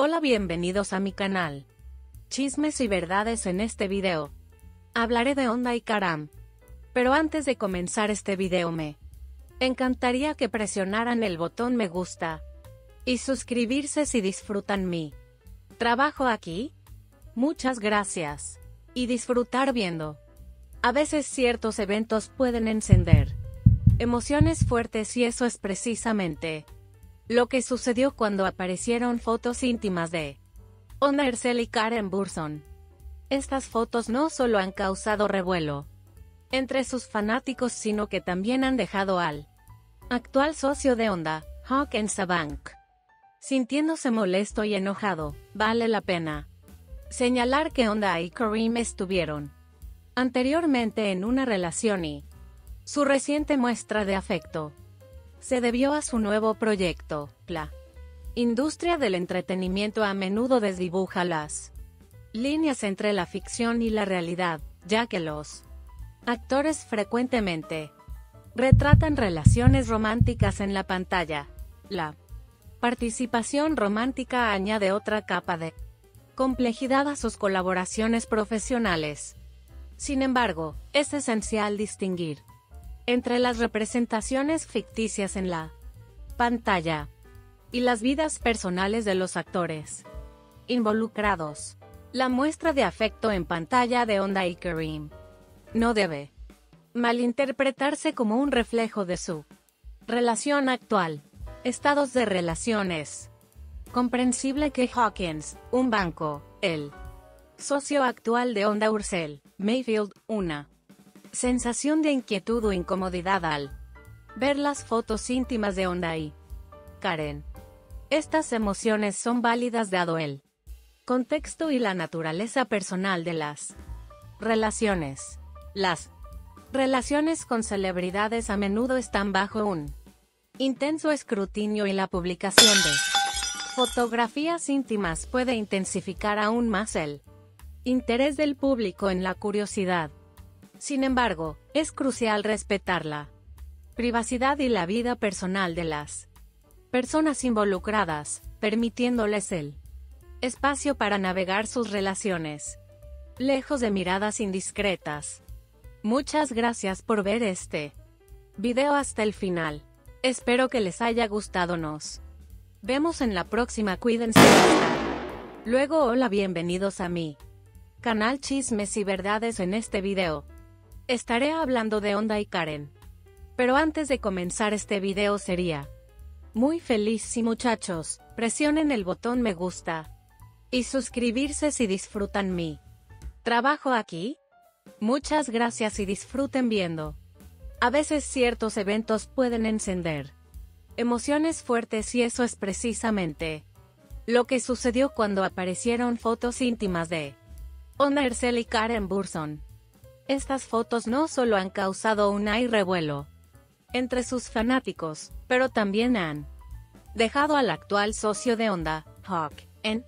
Hola bienvenidos a mi canal. Chismes y verdades en este video. Hablaré de Onda y Karam. Pero antes de comenzar este video me encantaría que presionaran el botón me gusta y suscribirse si disfrutan mi trabajo aquí. Muchas gracias. Y disfrutar viendo. A veces ciertos eventos pueden encender emociones fuertes y eso es precisamente lo que sucedió cuando aparecieron fotos íntimas de Onda Ercel y Karen Burson. Estas fotos no solo han causado revuelo entre sus fanáticos sino que también han dejado al actual socio de Onda, Hawkins Sabank, sintiéndose molesto y enojado. Vale la pena señalar que Onda y Kareem estuvieron anteriormente en una relación y su reciente muestra de afecto se debió a su nuevo proyecto, la industria del entretenimiento a menudo desdibuja las líneas entre la ficción y la realidad, ya que los actores frecuentemente retratan relaciones románticas en la pantalla. La participación romántica añade otra capa de complejidad a sus colaboraciones profesionales. Sin embargo, es esencial distinguir entre las representaciones ficticias en la pantalla y las vidas personales de los actores involucrados. La muestra de afecto en pantalla de Onda y Kareem no debe malinterpretarse como un reflejo de su relación actual. Estados de relaciones. Comprensible que Hawkins, un banco, el socio actual de Onda Ursel, Mayfield, una Sensación de inquietud o incomodidad al ver las fotos íntimas de Onda y Karen. Estas emociones son válidas dado el contexto y la naturaleza personal de las relaciones. Las relaciones con celebridades a menudo están bajo un intenso escrutinio y la publicación de fotografías íntimas puede intensificar aún más el interés del público en la curiosidad sin embargo, es crucial respetar la privacidad y la vida personal de las personas involucradas, permitiéndoles el espacio para navegar sus relaciones, lejos de miradas indiscretas. Muchas gracias por ver este video hasta el final. Espero que les haya gustado. Nos vemos en la próxima. Cuídense. Luego, hola, bienvenidos a mi canal Chismes y Verdades en este video. Estaré hablando de Onda y Karen. Pero antes de comenzar este video sería muy feliz si muchachos, presionen el botón me gusta y suscribirse si disfrutan mi trabajo aquí. Muchas gracias y disfruten viendo. A veces ciertos eventos pueden encender emociones fuertes y eso es precisamente lo que sucedió cuando aparecieron fotos íntimas de Onda Ercel y Karen Burson. Estas fotos no solo han causado un aire revuelo entre sus fanáticos, pero también han dejado al actual socio de Onda, Hawk, en